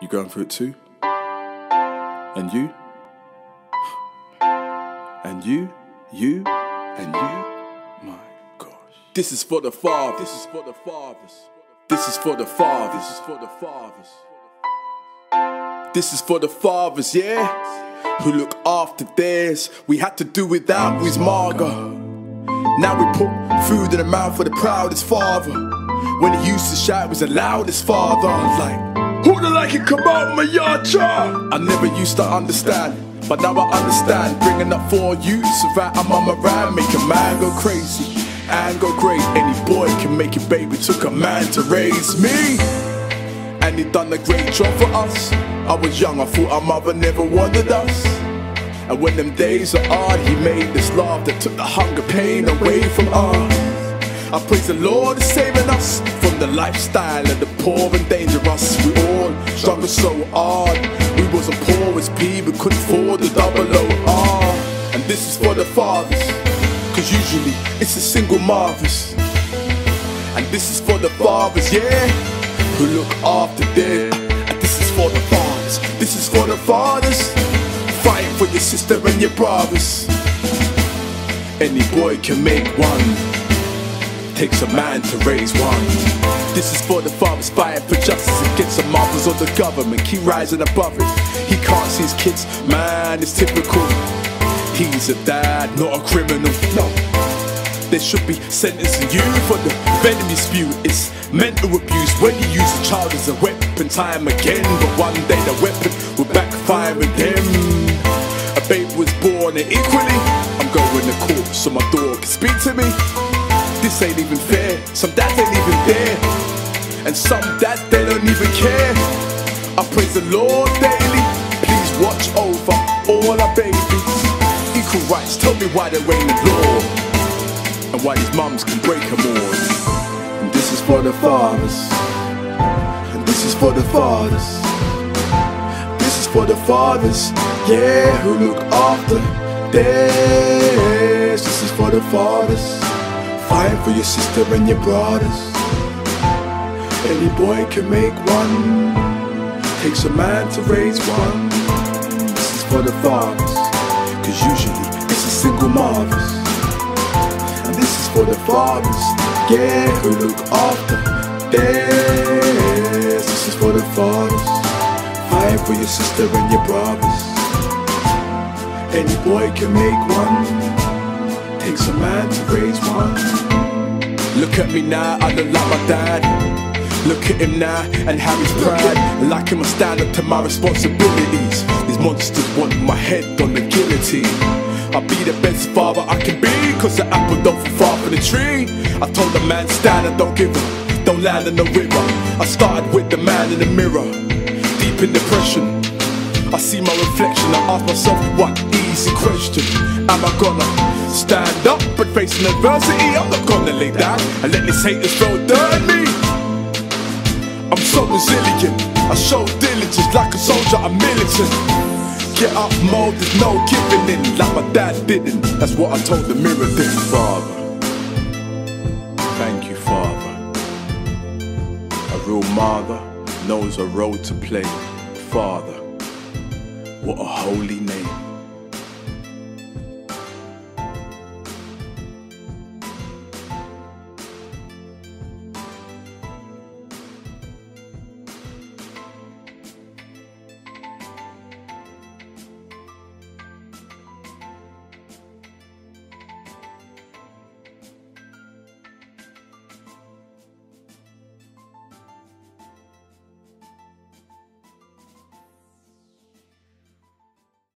You going through it too? And you? And you? You? And you? My gosh. This is for the fathers. This is for the fathers. This is for the fathers. This is for the fathers. This is for the fathers, yeah? Who look after theirs. We had to do without with Marga. Now we put food in the mouth of the proudest father. When he used to shout, was the loudest father. Like, who the like it come out my yard, child? I never used to understand. But now I understand, bringing up four youths so that I'm on my rhyme, make a man go crazy and go great. Any boy can make it, baby. Took a man to raise me, and he done a great job for us. I was young, I thought our mother never wanted us. And when them days are hard, he made this love that took the hunger pain away from us. I praise the Lord is saving us from the lifestyle of the poor and dangerous. We all struggle so hard. We wasn't poor as P, we couldn't afford the double OR. And this is for the fathers, cause usually it's a single mothers. And this is for the fathers, yeah, who look after them. And this is for the fathers, this is for the fathers. Fighting for your sister and your brothers. Any boy can make one. Takes a man to raise one. This is for the fathers fighting for justice against the mothers of the government. Keep rising above it. He can't see his kids, man, it's typical. He's a dad, not a criminal. No. They should be sentencing you for the venom spew. It's mental abuse when you use a child as a weapon time again. But one day the weapon will backfire on them. A baby was born and equally, I'm going to court so my daughter can speak to me. This ain't even fair. Some dads ain't even there. And some dads, they don't even care. I praise the Lord daily. Please watch over all our babies. Equal rights, tell me why there ain't a law. And why these mums can break them all. And this is for the fathers. And this is for the fathers. This is for the fathers, yeah, who look after theirs. This is for the fathers. Fight for your sister and your brothers. Any boy can make one. Takes a man to raise one. This is for the fathers. Cause usually it's a single mothers. And this is for the fathers. Yeah, who look after theirs. This is for the fathers. Fight for your sister and your brothers. Any boy can make one. Takes a man to raise one. Look at me now, I look like my dad. Look at him now and how he's proud. Like him, I stand up to my responsibilities. These monsters want my head on the guillotine. I'll be the best father I can be, cause the apple don't fall far from the tree. I told the man, stand and don't give up, don't land in the river. I started with the man in the mirror, deep in depression. I see my reflection, I ask myself one easy question? Am I gonna stand up face an adversity? I'm not gonna lay down and let these haters throw dirt at me. I'm so resilient, I show diligence like a soldier, I'm militant. Get up mode, there's no giving in Like my dad didn't, that's what I told the mirror did Father, thank you Father. A real mother knows a role to play. Father what a holy name.